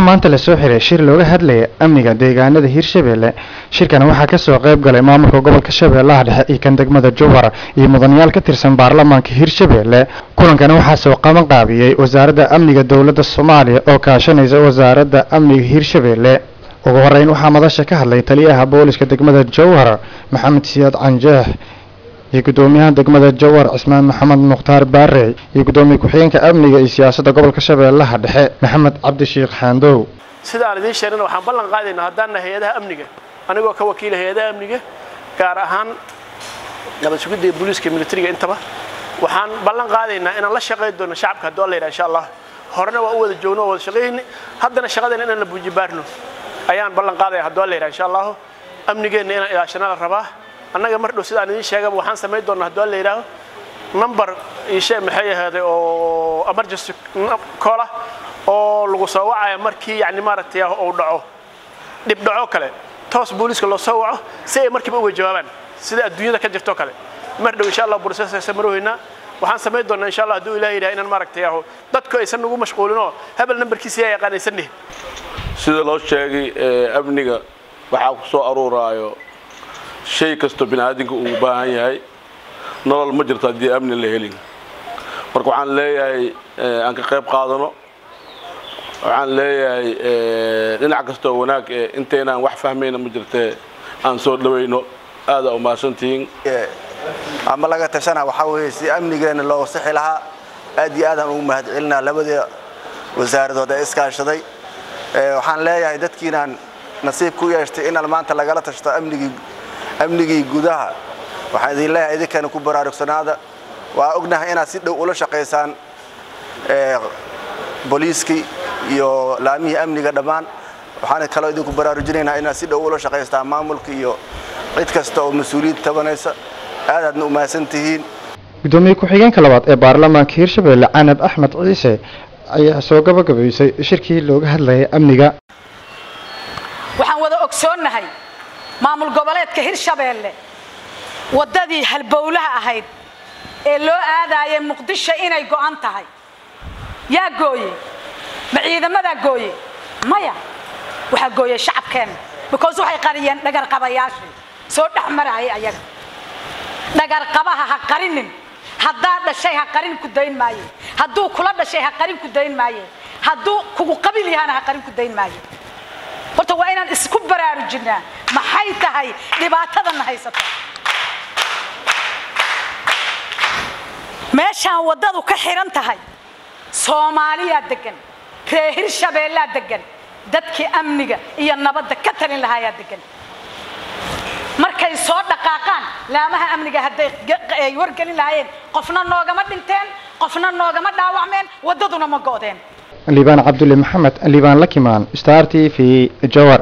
maanta la soo xiray shir looga hadlaya amniga deegaanada hirshabelle. Shirkan waxaa ka soo qayb galay maamulka gobolka shabeellaha dhexe iyo kan degmada jowhar iyo mudanayaal ka tirsan baarlamaanka hirshabelle. Kulankana waxaa soo qaban qaabiyey wasaaradda amniga dowladda soomaaliya oo kaashanaysa wasaaradda amniga hirshabelle. Ugu horeyn waxaa madasha ka hadlay taliyaha booliska degmada jowhar maxamed siyaad canjeex iyo gudoomiyaha degmada jowhar cismaan maxamed mukhtaar baarey iyo gudoomiye ku-xigeenka amniga iyo siyaasadda gobolka shabeellaha dhexe maxamed cabdishiikh xaandow sida aan idiin sheegnana waxaan ballan qaadaynaa haddaanna hay'adaha amniga anigoo ka wakiila hay'adaha amniga gaar ahaan nabad booliiska militariga intaba. Waxaan ballan qaadaynaa inaan la shaqayn doono shacabka hadduu alla yidhaha insha allah. Horena waa u wada joogno oo wada shaqayni haddana shaqadeena inaan la buujibaarno ayaan ballan qaadaya hadduu alla yidhaha insha allahu amnigeenna inaan ilaashana la rabaa annaga mar dhow sidaan idiin sheegaba waxaan samayn doonaa hadduu alla yidhaaho number ishee maxay ahaaday oo emergency call ah oo lagu soo wacaya markii yani maaragtay uu dhaco. Dhib dhaco kale toos booliiska loo soo waco si ay markiiba uga jawaabaan sida adduunyada ka jirto kale. Mar dhow insha allah processka maroohaynaa waxaan samayn doonaa insha allah hadduu ilaah yidhaha inaan maaragtay aho. Dadku aysan nagu mashquulin oo hebel nambarkiisa yaa yaqaanaysan dhihin. Sida loo sheegay amniga waxaa ku soo aruuraayo shay kastoo biniaadinka uu baahan yahay nolol ma jirto haddii amni la helin. Marka waxaan leeyahay aan ka qayb qaadano waxaan leeyahay dhinac kastoo wanaag intaynaan wax fahmayna ma jirtee aan soo dhawayno aada umahadsantihiin ama laga tashana waxaa weeye si amnigeena loo wasixi lahaa aad iyo aadaan ugu mahad celinaa labadii wasaaradood ee iskaashaday waxaan leeyahay dadkiinaan nasiib ku yeeshtay inaan maanta lagala tashto amnigii amnigii gudaha. Waxaan idin leeyahay idinkana ku baraarugsanaada. Waa ognahay inaad si dhow ula shaqaysaan booliiskii iyo laamihii amniga dhammaan. Waxaan kaloo idinku baraarujinaynaa inaad si dhow ula shaqaystaan maamulka iyo cid kasta oo mas'uuliyad tabanaysa. Aadaadna umahadsan tihiin. Gudoomiye ku-xigeenka labaad ee baarlamaanka hirshabelle canab axmed ciise ayaa soo gabagabaysay shirkii looga hadlayay amniga. Waxaan wada ogsoonnahay maamul goboleedka hirshabeelle waddadii halbowlaha ahayd ee loo aadaayay muqdisho inay go'an tahay. Yaa gooye ma ciidamadaa gooye? Maya waxaa gooyey shacabkeenna because waxay qariyeen dhagarqabayaashii soo dhex marayay ayaga. Dhagarqabaha ha qarinin. Haddaa dhashay ha qarin ku dayn maaye. Hadduu kula dhashay ha qarin ku dayn maaye. Hadduu kugu qabil yahana ha qarin ku dayn maaye. Horta waa inaan isku baraarujinaa maxay tahay? Dhibaatadana haysata meeshaan waddadu ka xihan tahay. Soomaaliyaa degan reer hirshabeellaa degan dadkii amniga iyo nabadda ka talin lahaayaa degan markay soo dhaqaaqaan laamaha amniga hadday ay wargelin lahaayeen qofna noogama dhinteen qofna noogama dhaawacmeen waddaduna ma go'deen. Liibaan cabdulle maxamed liibaan lakimaan star t v jowar